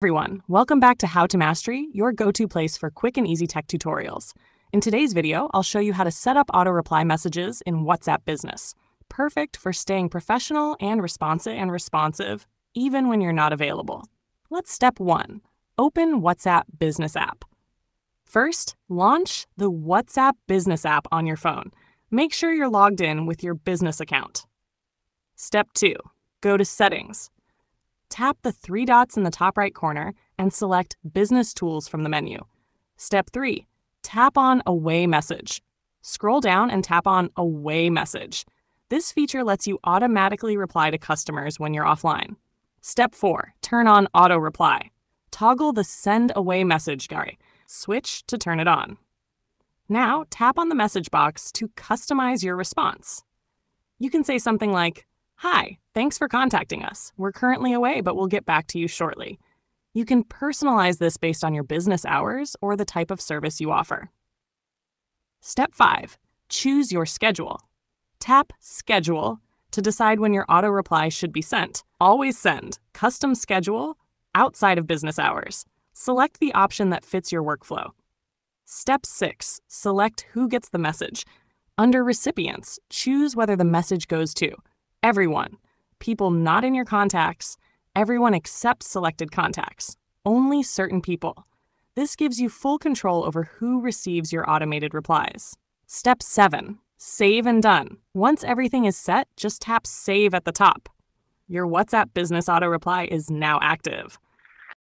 everyone, welcome back to How to Mastery, your go-to place for quick and easy tech tutorials. In today's video, I'll show you how to set up auto reply messages in WhatsApp Business. Perfect for staying professional and responsive and responsive, even when you're not available. Let's step one, open WhatsApp Business app. First, launch the WhatsApp Business app on your phone. Make sure you're logged in with your business account. Step two, go to Settings tap the three dots in the top right corner and select Business Tools from the menu. Step 3. Tap on Away Message. Scroll down and tap on Away Message. This feature lets you automatically reply to customers when you're offline. Step 4. Turn on Auto Reply. Toggle the Send Away Message guy. Switch to turn it on. Now, tap on the message box to customize your response. You can say something like, Hi, thanks for contacting us. We're currently away, but we'll get back to you shortly. You can personalize this based on your business hours or the type of service you offer. Step 5. Choose your schedule. Tap Schedule to decide when your auto reply should be sent. Always send Custom Schedule outside of business hours. Select the option that fits your workflow. Step 6. Select who gets the message. Under Recipients, choose whether the message goes to Everyone. People not in your contacts. Everyone except selected contacts. Only certain people. This gives you full control over who receives your automated replies. Step 7. Save and done. Once everything is set, just tap Save at the top. Your WhatsApp Business Auto Reply is now active.